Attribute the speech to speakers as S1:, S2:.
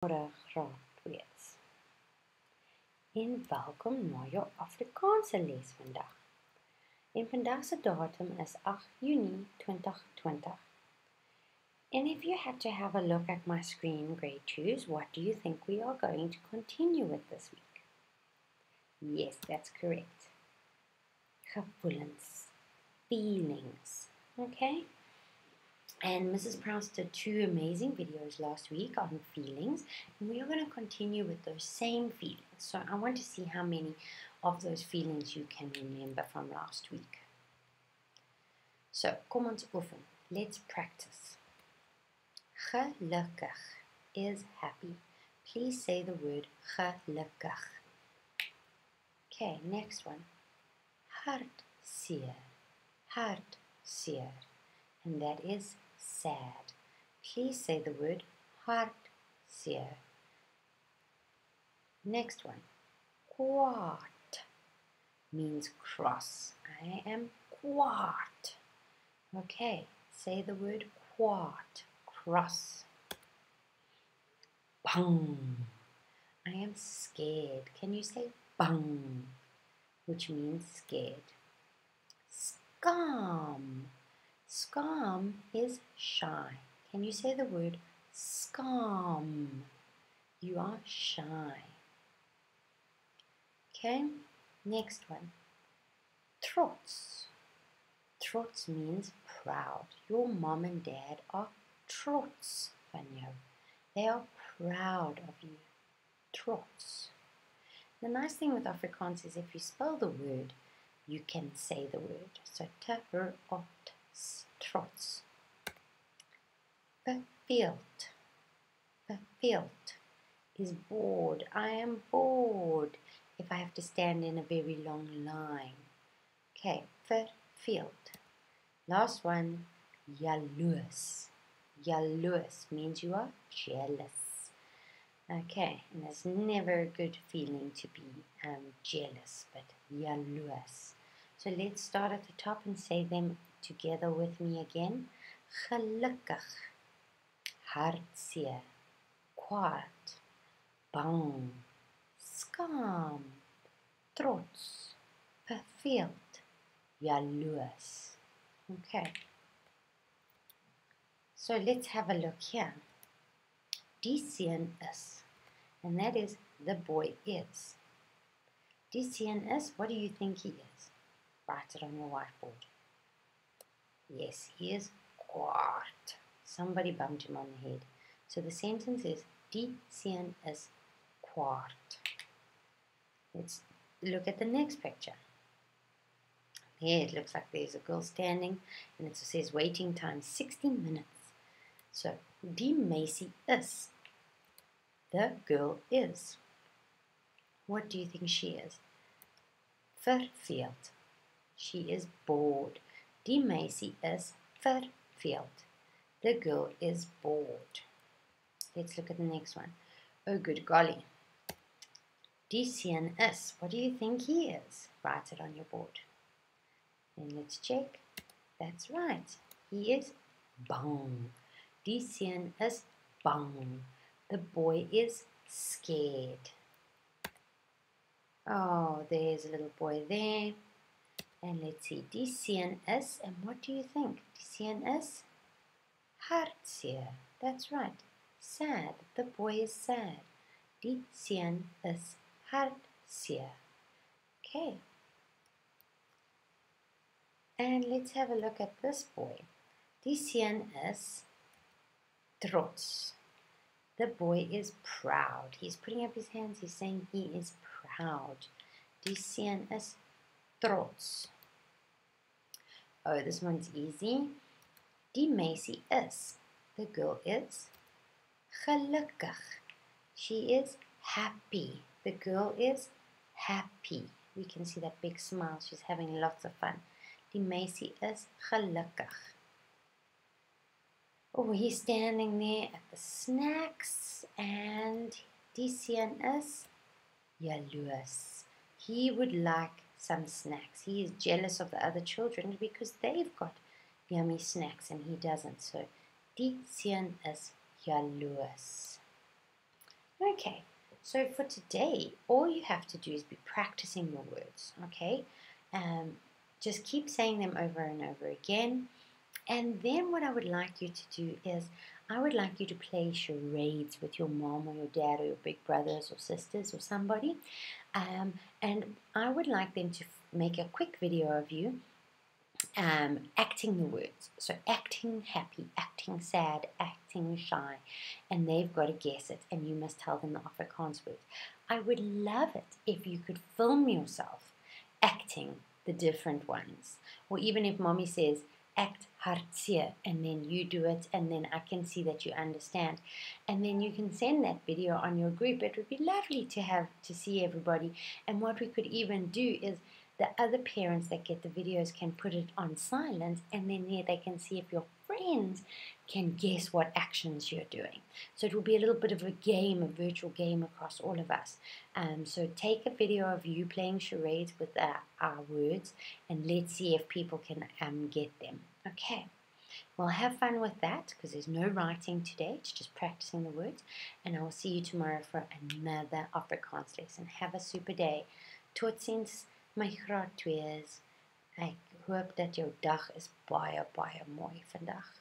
S1: 2's. En welkom na jou Afrikaanse les vandag. En vandag se datum is 8 Junie 2020. And if you had to have a look at my screen, grade 2s, what do you think we are going to continue with this week? Yes, that's correct. Gevoelens, feelings, okay? And Mrs. Prowse did two amazing videos last week on feelings, and we are going to continue with those same feelings. So I want to see how many of those feelings you can remember from last week. So, kom ons oefen. Let's practice. Gelukkig is happy. Please say the word gelukkig. Okay, next one. Hartseer. Hartseer. And that is sad. Please say the word hartseer. Next one. Kwaad means cross. I am kwaad. Okay, say the word kwaad. Cross. Bang. I am scared. Can you say bang? Which means scared. Skaam. Skaam is shy. Can you say the word skaam? You are shy. Okay, next one. Trots. Trots means proud. Your mom and dad are trots van jou. They are proud of you. Trots. The nice thing with Afrikaans is if you spell the word, you can say the word. So, trots trots. Verveeld. Verveeld is bored. I am bored if I have to stand in a very long line. Okay, verveeld. Last one, jaloers. Jaloers means you are jealous. Okay, and it's never a good feeling to be um, jealous, but jaloers. So let's start at the top and say them together with me again. Gelukkig, hartseer, kwaad, bang, skaam, trots, verveeld, jaloers. Okay. So let's have a look here. Die is, and that is the boy is. Die is, what do you think he is? Write it on your whiteboard. Yes, he is kwaad. Somebody bumped him on the head. So the sentence is Die seun is kwaad. Let's look at the next picture. Here it looks like there's a girl standing and it says waiting time 60 minutes. So die meisie is. The girl is. What do you think she is? Verveeld. She is bored. Die meisie is verveeld. The girl is bored. Let's look at the next one. Oh, good golly. Die is. What do you think he is? Write it on your board. Then let's check. That's right. He is bang. Die seun is bang. The boy is scared. Oh, there's a little boy there. And let's see, is, and what do you think? Die seun. That's right. Sad. The boy is sad. Die seun. Okay. And let's have a look at this boy. Is trots. The boy is proud. He's putting up his hands. He's saying he is proud. Is trots. Oh, this one's easy. Die meisie is. The girl is gelukkig. She is happy. The girl is happy. We can see that big smile. She's having lots of fun. Die meisie is gelukkig. Oh, he's standing there at the snacks and die seun is jaloers. He would like some snacks. He is jealous of the other children because they've got yummy snacks and he doesn't. So, die seun is jaloers. Okay, so for today, all you have to do is be practicing your words, okay? Um, just keep saying them over and over again. And then what I would like you to do is I would like you to play charades with your mom or your dad or your big brothers or sisters or somebody. Um, and I would like them to make a quick video of you um, acting the words. So acting happy, acting sad, acting shy. And they've got to guess it. And you must tell them the Afrikaans words. I would love it if you could film yourself acting the different ones. Or even if mommy says, act hartseer and then you do it and then I can see that you understand and then you can send that video on your group it would be lovely to have to see everybody and what we could even do is the other parents that get the videos can put it on silent and then there they can see if your friends can guess what actions you're doing. So it will be a little bit of a game, a virtual game across all of us. Um, so take a video of you playing charades with uh, our words and let's see if people can um, get them. Okay. Well, have fun with that because there's no writing today. It's just practicing the words. And I will see you tomorrow for another Afrikaans lesson. Have a super day. Tot Totsiens. my graad 2 is. Ek hoop dat jou dag is baie baie mooi vandag.